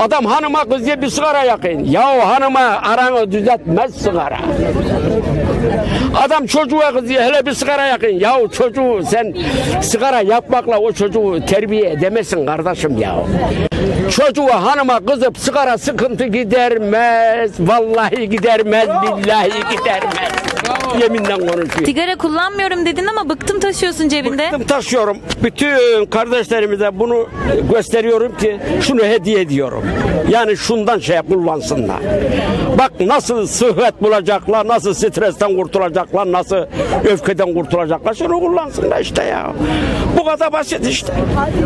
Adam hanıma kız diye bir sigara yakın. Ya hanıma aranı düzeltmez sigara. Adam çocuğa kız diye hele bir sigara yakın. Ya çocuğu sen sigara yapmakla o çocuğu terbiye edemezsin kardeşim ya. Çocuğa hanıma kızıp sigara sıkıntı gidermez. Vallahi gidermez, billahi gidermez. Yeminle konuşuyor. Sigara kullanmıyorum dedin ama bıktım taşıyorsun cebinde. Bıktım taşıyorum. Bütün kardeşlerimize bunu gösteriyorum ki şunu hediye ediyorum. Yani şundan şey kullansınlar. Bak nasıl sıhhat bulacaklar, nasıl stresten kurtulacaklar, nasıl öfkeden kurtulacaklar. Şunu kullansınlar işte ya. Bu kadar basit işte.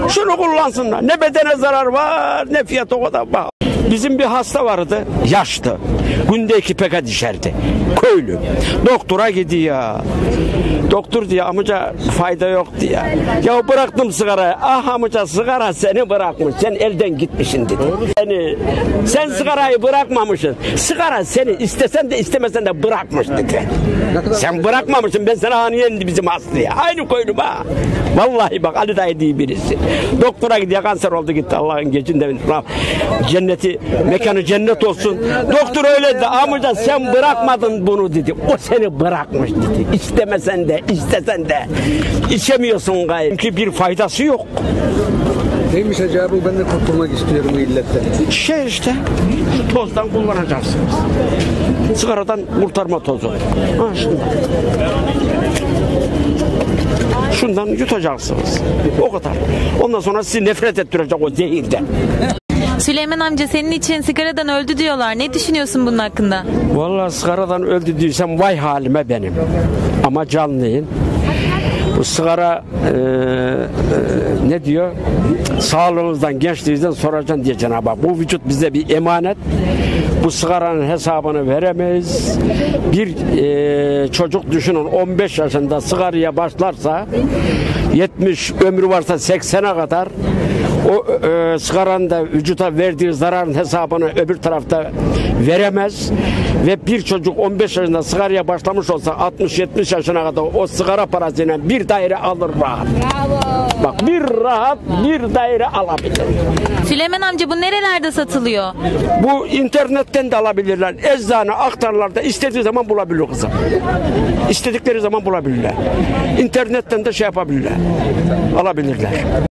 Şunu kullansınlar. Ne bedene zarar var, ne fiyat o kadar var. Bizim bir hasta vardı, yaşlı. Günde iki peke dişerdi. Köylü. Doktora gidiyor. Doktor diyor amca fayda yok diyor. Ya bıraktım sigarayı. Ah amca sigara seni bırakmış. Sen elden gitmişsin dedi. Seni, sen sigarayı bırakmamışsın. Sigara seni istesen de istemesen de bırakmış dedi. Sen bırakmamışsın. Ben sana haniyendi bizim hastaya. Aynı köylüm ha. Vallahi bak Ali dayı diye birisi. Doktora gidiyor kanser oldu gitti Allah'ın geçinde. Cenneti mekanı cennet olsun. Doktor öyle dedi. Amca sen bırakmadın bunu dedi. O seni bırakmış dedi. İstemesen de istesen de içemiyorsun gayrı. Çünkü bir faydası yok. Neymiş acaba ben de kurtulmak istiyorum bu illetten. Şey işte tozdan kullanacaksınız. Sigaradan kurtarma tozu. Ha şimdi. Şundan yutacaksınız. O kadar. Ondan sonra sizi nefret ettirecek o zehirden. Süleyman amca senin için sigaradan öldü diyorlar. Ne düşünüyorsun bunun hakkında? Vallahi sigaradan öldü diyorsam vay halime benim. Ama canlıyım. Bu sigara e, e, ne diyor? Sağlığımızdan, gençliğimizden soracaksın diye Cenab-ı Hak. Bu vücut bize bir emanet. Bu sigaranın hesabını veremeyiz. Bir e, çocuk düşünün 15 yaşında sigaraya başlarsa 70 ömrü varsa 80'e kadar o e, sigaranın da vücuda verdiği zararın hesabını öbür tarafta veremez ve bir çocuk 15 yaşında sigaraya başlamış olsa 60-70 yaşına kadar o sigara parasıyla bir daire alır rahat. Bak bir rahat bir daire alabilir. Süleyman amca bu nerelerde satılıyor? Bu internetten de alabilirler. Eczane, aktarlarda istediği zaman bulabilir kızım. İstedikleri zaman bulabilirler. İnternetten de şey yapabilirler. Alabilirler.